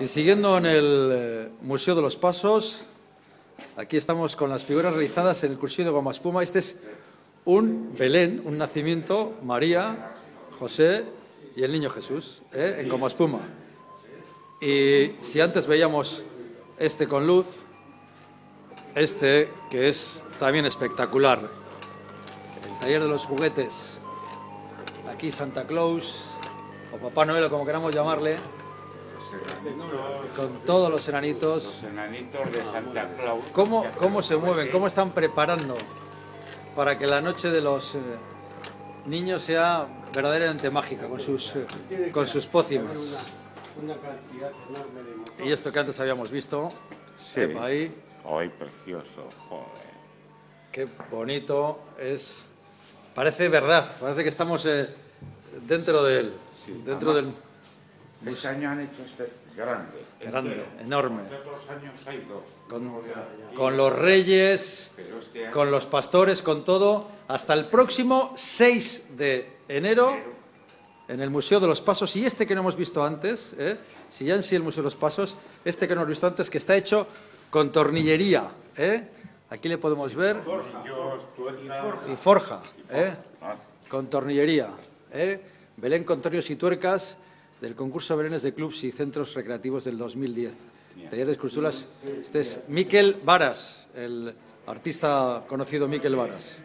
Y siguiendo en el eh, Museo de los Pasos, aquí estamos con las figuras realizadas en el cursillo de Goma Espuma. Este es un Belén, un nacimiento, María, José y el Niño Jesús, ¿eh? en Goma Espuma. Y si antes veíamos este con luz, este que es también espectacular, el taller de los juguetes, aquí Santa Claus o Papá Noel o como queramos llamarle, con todos los enanitos. Los enanitos de Santa Claus. ¿Cómo, cómo se mueven? ¿Cómo están preparando para que la noche de los eh, niños sea verdaderamente mágica con sus, eh, con sus pócimas? Y esto que antes habíamos visto, Sí. ahí, Ay, precioso, joder. qué bonito es. Parece verdad, parece que estamos eh, dentro de él, dentro del Este año han hecho este grande. grande, entero. enorme, Porque otros años hay dos. con, los reyes, este año con los pastores, con todo, hasta el próximo 6 de enero en el Museo de los Pasos. Y este que no hemos visto antes, ¿eh? si ya en sí el Museo de los Pasos, este que no hemos visto antes, que está hecho con tornillería. ¿eh? Aquí le podemos ver. Y forja, ¿eh? Ah, con tornillería. ¿eh? Belén con tornillos y tuercas del concurso Belenes de Clubs y Centros Recreativos del 2010. Taller de esculturas. Este es Miquel Varas, el artista conocido Miquel Varas.